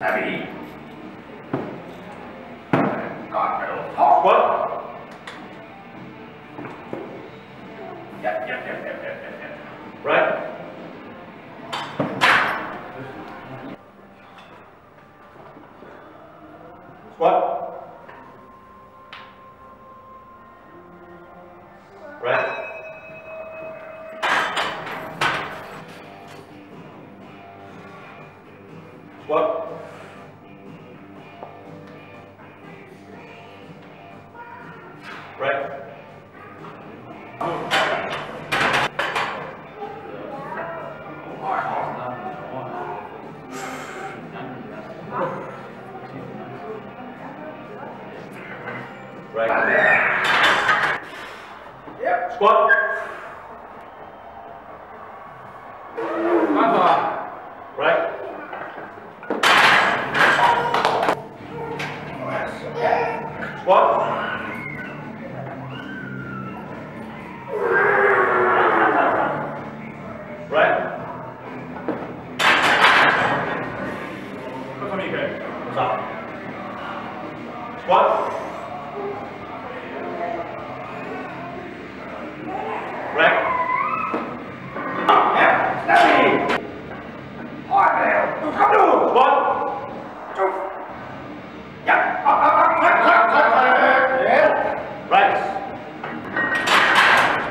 Heavy. God, no. Halt. What? Yep, yep, yep, yep, yep, yep, yep. Right? What? Right? What? Right? Right? Yep. Squat. What? Right. Em, đã gì? Hỏi mèo, tôi không được. What? Chúng. Nhắc, bắt, bắt, bắt, bắt, bắt, bắt, bắt. Yeah. Right.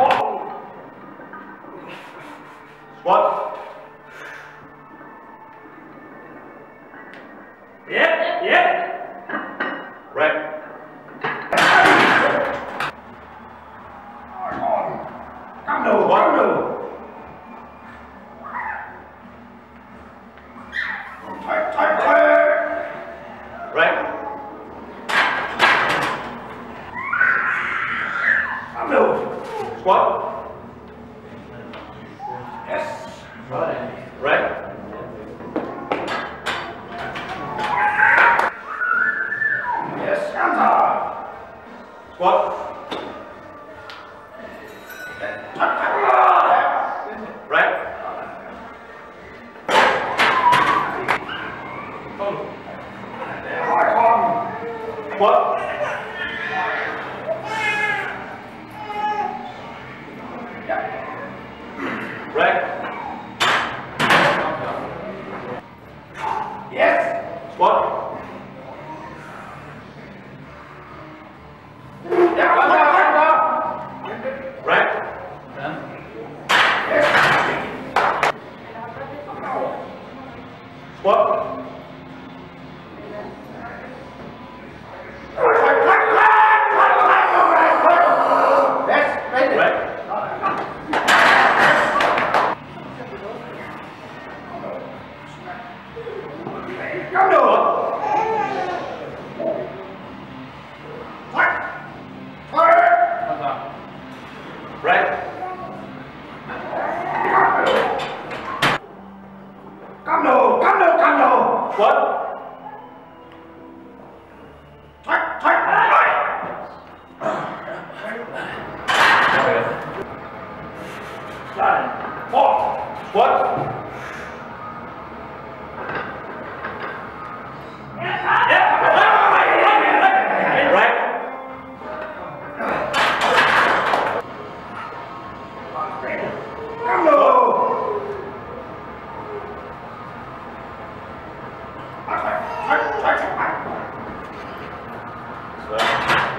Oh. What? Yeah, yeah. Right. Hard on. Come on, come on. Tight, tight, tight. Right. Come on. Squat. Squat.